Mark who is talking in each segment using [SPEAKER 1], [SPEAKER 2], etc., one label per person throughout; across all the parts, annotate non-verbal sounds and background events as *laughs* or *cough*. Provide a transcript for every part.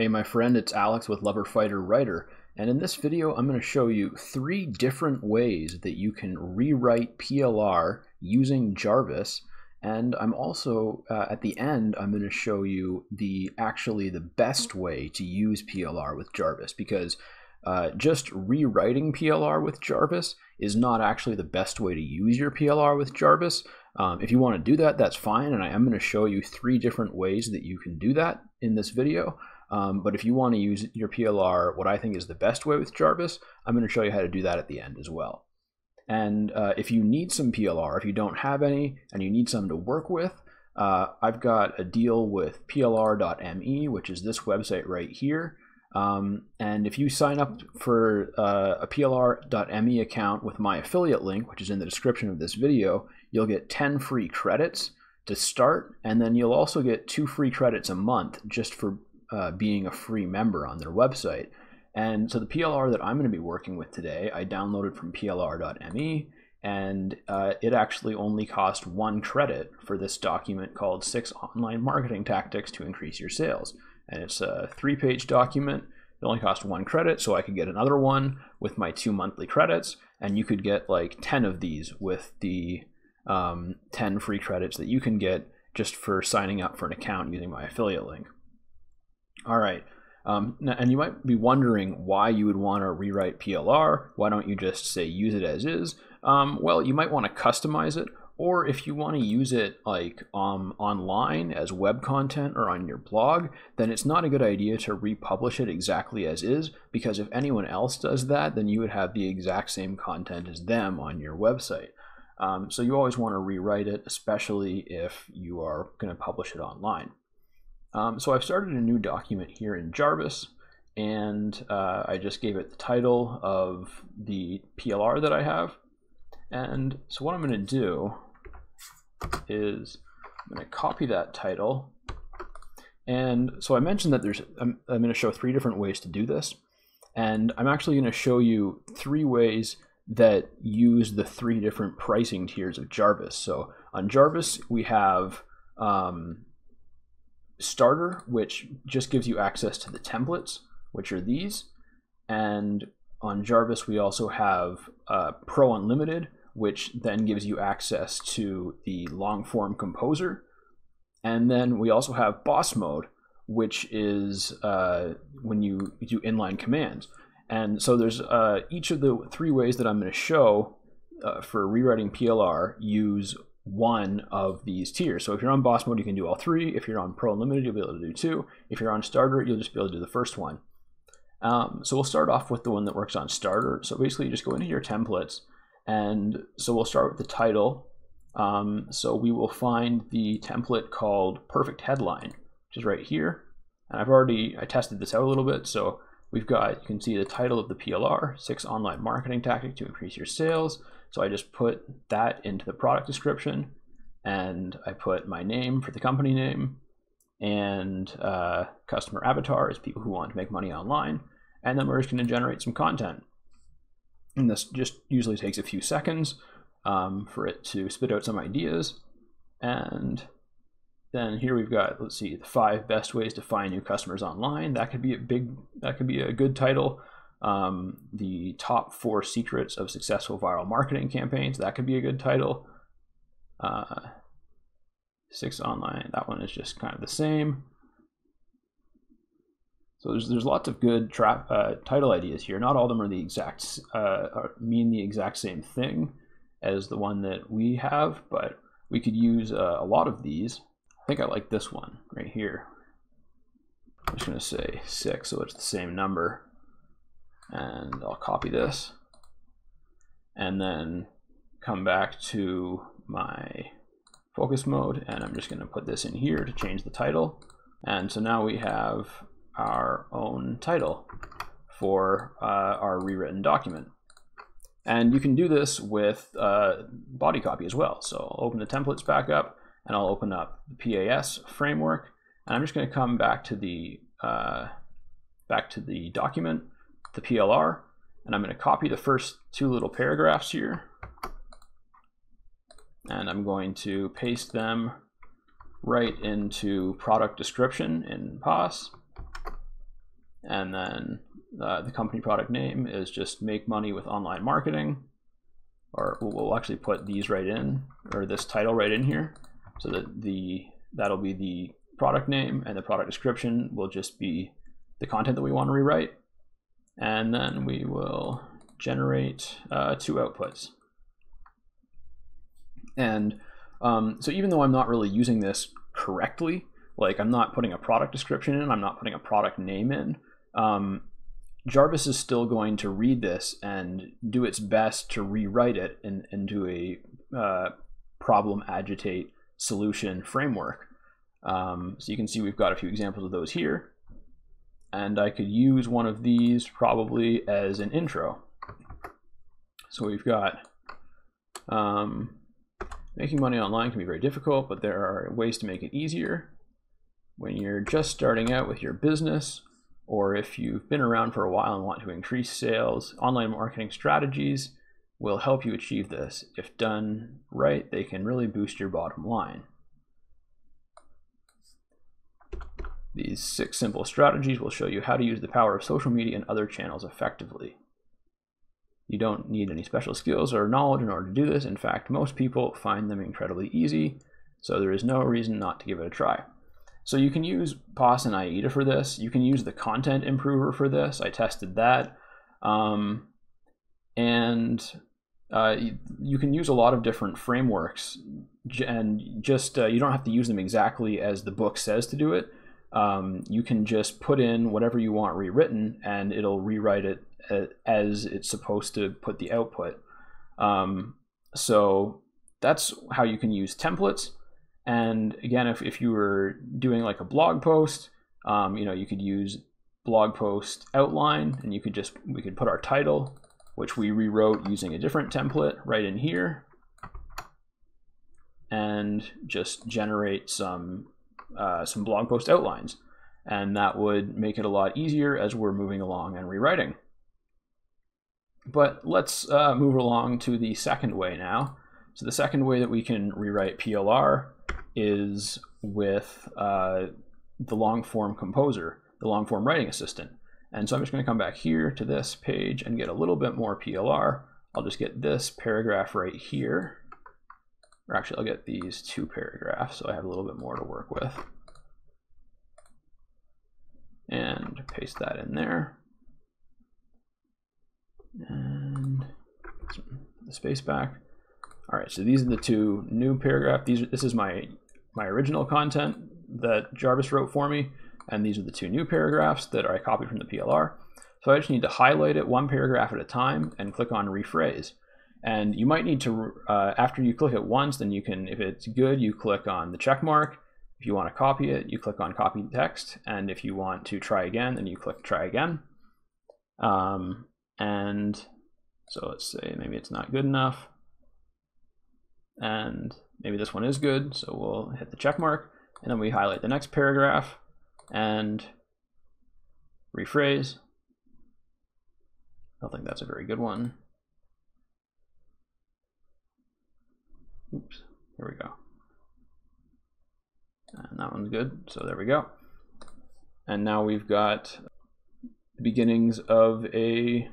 [SPEAKER 1] Hey my friend, it's Alex with Lover Fighter Writer, and in this video I'm going to show you three different ways that you can rewrite PLR using Jarvis, and I'm also, uh, at the end, I'm going to show you the actually the best way to use PLR with Jarvis, because uh, just rewriting PLR with Jarvis is not actually the best way to use your PLR with Jarvis. Um, if you want to do that, that's fine, and I am going to show you three different ways that you can do that in this video. Um, but if you want to use your PLR, what I think is the best way with Jarvis, I'm going to show you how to do that at the end as well. And uh, if you need some PLR, if you don't have any and you need some to work with, uh, I've got a deal with plr.me, which is this website right here. Um, and if you sign up for uh, a plr.me account with my affiliate link, which is in the description of this video, you'll get 10 free credits to start, and then you'll also get two free credits a month just for uh, being a free member on their website. And so the PLR that I'm going to be working with today, I downloaded from plr.me, and uh, it actually only cost one credit for this document called Six Online Marketing Tactics to Increase Your Sales. And it's a three page document. It only cost one credit, so I could get another one with my two monthly credits, and you could get like 10 of these with the um, 10 free credits that you can get just for signing up for an account using my affiliate link. All right. Um, and you might be wondering why you would want to rewrite PLR. Why don't you just say use it as is? Um, well, you might want to customize it, or if you want to use it like um, online as web content or on your blog, then it's not a good idea to republish it exactly as is, because if anyone else does that, then you would have the exact same content as them on your website. Um, so you always want to rewrite it, especially if you are going to publish it online. Um, so I've started a new document here in Jarvis, and uh, I just gave it the title of the PLR that I have. And so what I'm going to do is I'm going to copy that title. And so I mentioned that there's, I'm, I'm going to show three different ways to do this. And I'm actually going to show you three ways that use the three different pricing tiers of Jarvis. So on Jarvis, we have um, starter, which just gives you access to the templates, which are these. And on Jarvis, we also have uh, Pro Unlimited, which then gives you access to the long form composer. And then we also have Boss Mode, which is uh, when you do inline commands. And so there's uh, each of the three ways that I'm going to show uh, for rewriting PLR use one of these tiers. So if you're on boss mode, you can do all three. If you're on pro unlimited, you'll be able to do two. If you're on starter, you'll just be able to do the first one. Um, so we'll start off with the one that works on starter. So basically you just go into your templates and so we'll start with the title. Um, so we will find the template called perfect headline, which is right here. And I've already, I tested this out a little bit. So we've got, you can see the title of the PLR, six online marketing tactics to increase your sales. So I just put that into the product description and I put my name for the company name and uh, customer avatar is people who want to make money online. And then we're just going to generate some content. And this just usually takes a few seconds um, for it to spit out some ideas. And then here we've got, let's see, the five best ways to find new customers online. That could be a big, that could be a good title um, the top four secrets of successful viral marketing campaigns. That could be a good title. Uh, six online. That one is just kind of the same. So there's there's lots of good uh, title ideas here. Not all of them are the exact uh, mean the exact same thing as the one that we have, but we could use uh, a lot of these. I think I like this one right here. I'm just gonna say six, so it's the same number. And I'll copy this. And then come back to my focus mode and I'm just going to put this in here to change the title. And so now we have our own title for uh, our rewritten document. And you can do this with uh, body copy as well. So I'll open the templates back up and I'll open up the PAS framework. And I'm just going to come back to the uh, back to the document the PLR, and I'm going to copy the first two little paragraphs here, and I'm going to paste them right into product description in PAS. and then uh, the company product name is just make money with online marketing, or we'll actually put these right in, or this title right in here, so that the that'll be the product name, and the product description will just be the content that we want to rewrite. And then we will generate uh, two outputs. And um, so even though I'm not really using this correctly, like I'm not putting a product description in, I'm not putting a product name in, um, Jarvis is still going to read this and do its best to rewrite it in, into a uh, problem agitate solution framework. Um, so you can see we've got a few examples of those here. And I could use one of these probably as an intro. So we've got um, making money online can be very difficult, but there are ways to make it easier. When you're just starting out with your business, or if you've been around for a while and want to increase sales, online marketing strategies will help you achieve this. If done right, they can really boost your bottom line. These six simple strategies will show you how to use the power of social media and other channels effectively. You don't need any special skills or knowledge in order to do this. In fact, most people find them incredibly easy, so there is no reason not to give it a try. So you can use PAS and AIDA for this. You can use the content improver for this. I tested that. Um, and uh, you, you, can use a lot of different frameworks and just uh, you don't have to use them exactly as the book says to do it. Um, you can just put in whatever you want rewritten and it'll rewrite it uh, as it's supposed to put the output. Um, so that's how you can use templates. And again, if, if you were doing like a blog post, um, you know, you could use blog post outline and you could just, we could put our title, which we rewrote using a different template right in here and just generate some, uh, some blog post outlines. And that would make it a lot easier as we're moving along and rewriting. But let's uh, move along to the second way now. So the second way that we can rewrite PLR is with uh, the long form composer, the long form writing assistant. And so I'm just going to come back here to this page and get a little bit more PLR. I'll just get this paragraph right here. Or actually, I'll get these two paragraphs so I have a little bit more to work with. And paste that in there. And the space back. All right, so these are the two new paragraph. These this is my my original content that Jarvis wrote for me, and these are the two new paragraphs that I copied from the PLR. So I just need to highlight it one paragraph at a time and click on rephrase. And you might need to, uh, after you click it once, then you can, if it's good, you click on the check mark. If you want to copy it, you click on copy text. And if you want to try again, then you click try again. Um, and so let's say maybe it's not good enough. And maybe this one is good, so we'll hit the check mark. And then we highlight the next paragraph and rephrase. I don't think that's a very good one. Oops, here we go. And that one's good, so there we go. And now we've got the beginnings of a,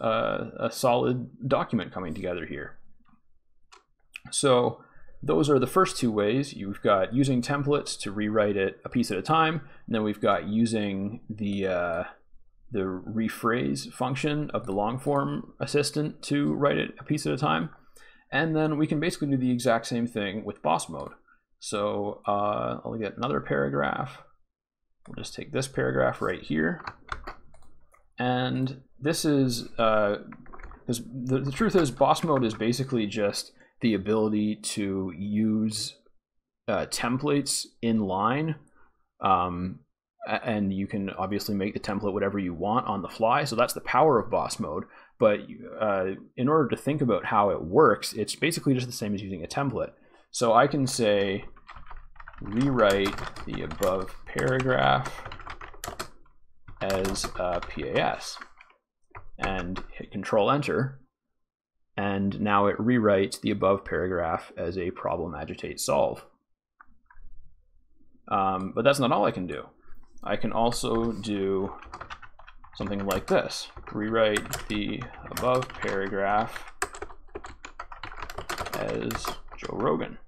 [SPEAKER 1] uh, a solid document coming together here. So those are the first two ways. You've got using templates to rewrite it a piece at a time, and then we've got using the uh, the rephrase function of the long form assistant to write it a piece at a time. And then we can basically do the exact same thing with boss mode. So uh, I'll get another paragraph. We'll just take this paragraph right here. And this is, because uh, the, the truth is boss mode is basically just the ability to use uh, templates in line. Um, and you can obviously make the template whatever you want on the fly. So that's the power of boss mode. But uh, in order to think about how it works, it's basically just the same as using a template. So I can say rewrite the above paragraph as a PAS and hit control enter and now it rewrites the above paragraph as a problem agitate solve. Um, but that's not all I can do. I can also do something like this. Rewrite the above paragraph as Joe Rogan.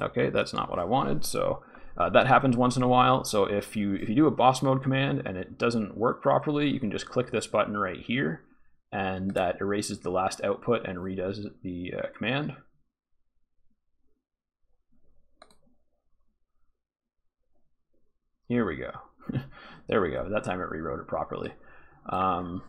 [SPEAKER 1] Okay, that's not what I wanted, so uh, that happens once in a while. So if you if you do a boss mode command and it doesn't work properly, you can just click this button right here, and that erases the last output and redoes the uh, command. Here we go. *laughs* there we go. That time it rewrote it properly. Um,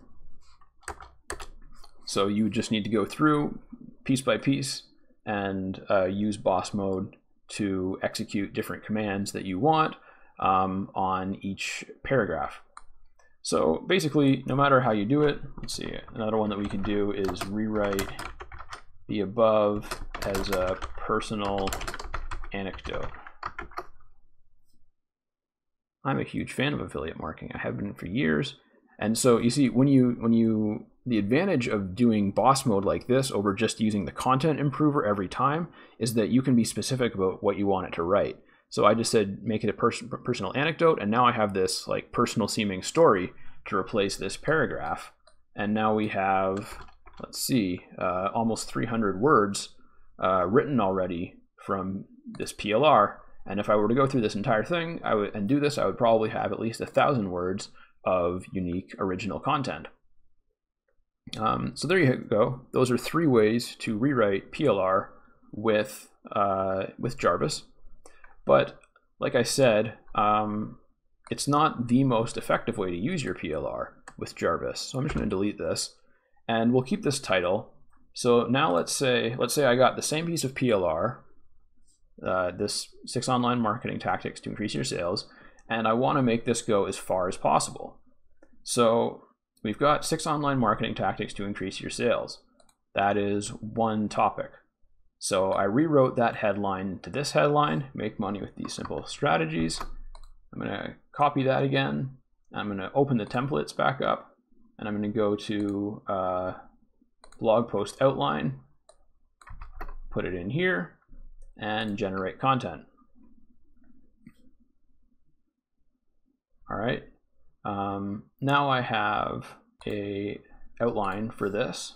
[SPEAKER 1] so you just need to go through piece by piece and uh, use boss mode to execute different commands that you want um, on each paragraph. So basically, no matter how you do it, let's see, another one that we can do is rewrite the above as a personal anecdote. I'm a huge fan of affiliate marketing. I have been for years. And so you see, when you when you the advantage of doing boss mode like this over just using the content improver every time is that you can be specific about what you want it to write. So I just said make it a pers personal anecdote, and now I have this like personal seeming story to replace this paragraph. And now we have, let's see, uh, almost 300 words uh, written already from this PLR. And if I were to go through this entire thing I would, and do this, I would probably have at least a thousand words of unique original content. Um, so there you go. Those are three ways to rewrite PLR with uh, with Jarvis. But like I said, um, it's not the most effective way to use your PLR with Jarvis. So I'm just going to delete this, and we'll keep this title. So now let's say let's say I got the same piece of PLR, uh, this six online marketing tactics to increase your sales, and I want to make this go as far as possible. So We've got six online marketing tactics to increase your sales. That is one topic. So I rewrote that headline to this headline, make money with these simple strategies. I'm going to copy that again. I'm going to open the templates back up and I'm going to go to uh, blog post outline, put it in here and generate content. All right, um, now I have a outline for this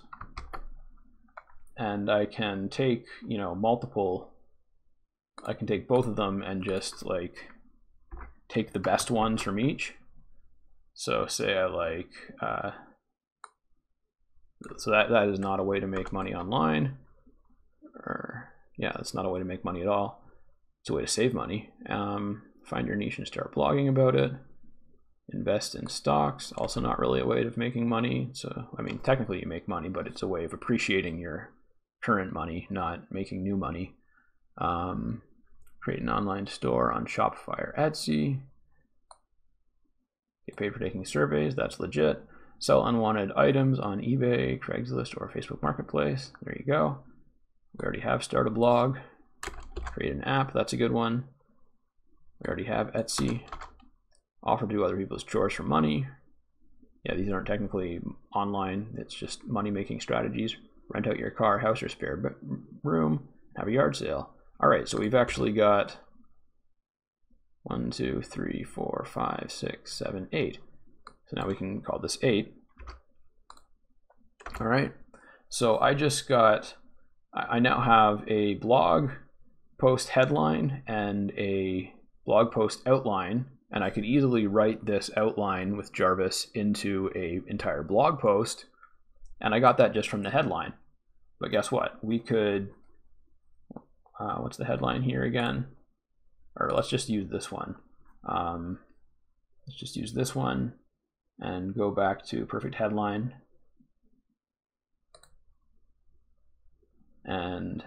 [SPEAKER 1] and I can take, you know, multiple, I can take both of them and just like take the best ones from each. So say I like, uh, so that, that is not a way to make money online or yeah, that's not a way to make money at all. It's a way to save money. Um, find your niche and start blogging about it invest in stocks also not really a way of making money. So i mean technically you make money but it's a way of appreciating your current money not making new money. Um, create an online store on shopify or etsy. Get paid for taking surveys that's legit. Sell unwanted items on ebay craigslist or facebook marketplace. There you go. We already have start a blog create an app that's a good one. We already have etsy offer to do other people's chores for money. Yeah, these aren't technically online. It's just money making strategies. Rent out your car, house, or spare room. Have a yard sale. All right, so we've actually got one, two, three, four, five, six, seven, eight. So now we can call this eight. All right, so I just got, I now have a blog post headline and a blog post outline and I could easily write this outline with Jarvis into a entire blog post. And I got that just from the headline. But guess what? We could, uh, what's the headline here again? Or let's just use this one. Um, let's just use this one and go back to perfect headline. And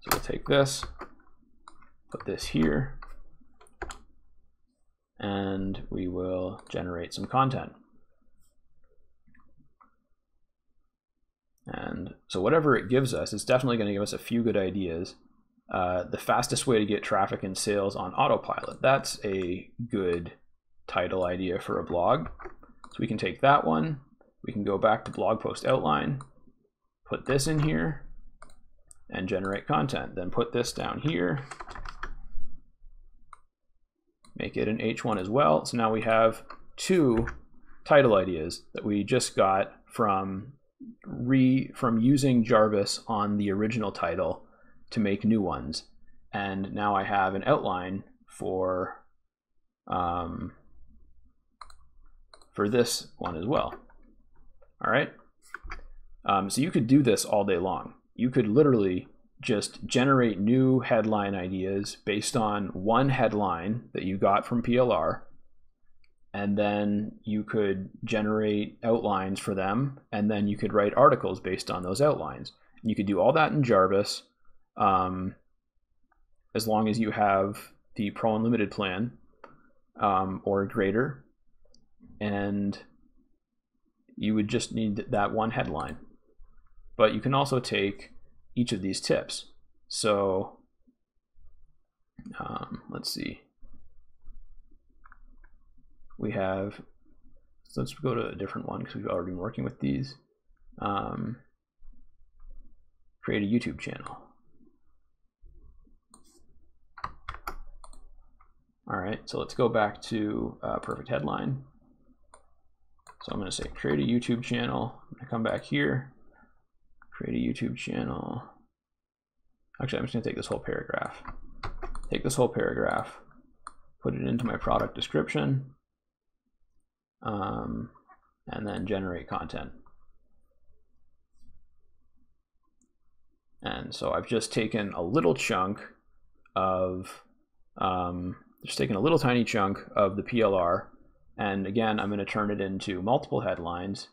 [SPEAKER 1] so we'll take this, put this here, and we will generate some content. And so whatever it gives us, it's definitely going to give us a few good ideas. Uh, the fastest way to get traffic and sales on autopilot. That's a good title idea for a blog. So we can take that one. We can go back to blog post outline, put this in here, and generate content. Then put this down here make it an H1 as well. So now we have two title ideas that we just got from re from using Jarvis on the original title to make new ones. And now I have an outline for um, for this one as well. All right. Um, so you could do this all day long. You could literally just generate new headline ideas based on one headline that you got from PLR. And then you could generate outlines for them. And then you could write articles based on those outlines. You could do all that in Jarvis um, as long as you have the Pro Unlimited plan um, or greater. And you would just need that one headline. But you can also take each of these tips. So um, let's see. We have, so let's go to a different one because we've already been working with these. Um, create a YouTube channel. All right, so let's go back to uh, perfect headline. So I'm going to say create a YouTube channel. I'm to come back here, create a YouTube channel. Actually, I'm just going to take this whole paragraph. Take this whole paragraph, put it into my product description, um, and then generate content. And so I've just taken a little chunk of, um, just taken a little tiny chunk of the PLR and again, I'm going to turn it into multiple headlines.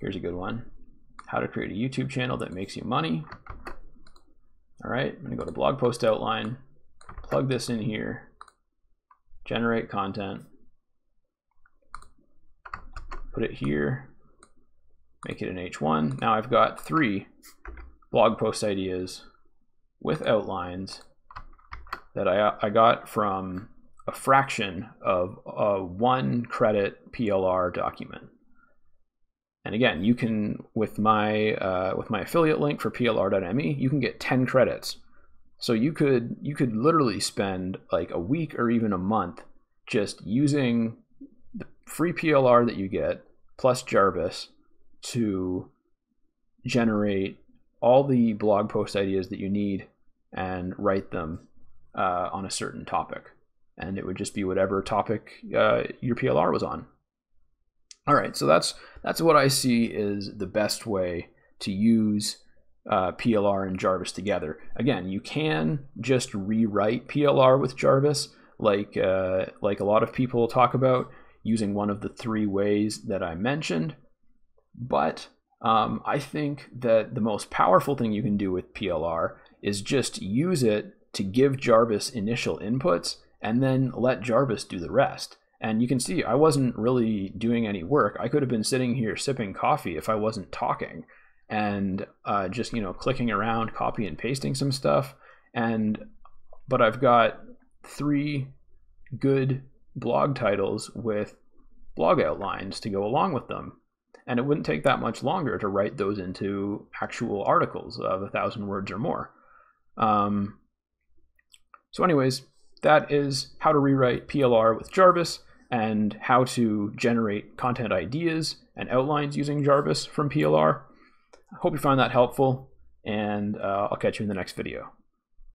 [SPEAKER 1] Here's a good one. How to create a YouTube channel that makes you money. All right, I'm to go to blog post outline, plug this in here, generate content, put it here, make it an H1. Now I've got three blog post ideas with outlines that I, I got from a fraction of a one credit PLR document. And again, you can with my uh, with my affiliate link for plr.me, you can get 10 credits. So you could you could literally spend like a week or even a month just using the free PLR that you get plus Jarvis to generate all the blog post ideas that you need and write them uh, on a certain topic and it would just be whatever topic uh, your PLR was on. All right, so that's that's what I see is the best way to use uh, PLR and Jarvis together. Again, you can just rewrite PLR with Jarvis, like uh, like a lot of people talk about using one of the three ways that I mentioned. But um, I think that the most powerful thing you can do with PLR is just use it to give Jarvis initial inputs and then let Jarvis do the rest. And you can see I wasn't really doing any work. I could have been sitting here sipping coffee if I wasn't talking and uh, just, you know, clicking around, copy and pasting some stuff. And, but I've got three good blog titles with blog outlines to go along with them. And it wouldn't take that much longer to write those into actual articles of a thousand words or more. Um, so, anyways, that is how to rewrite PLR with Jarvis and how to generate content ideas and outlines using Jarvis from PLR. I hope you find that helpful, and uh, I'll catch you in the next video.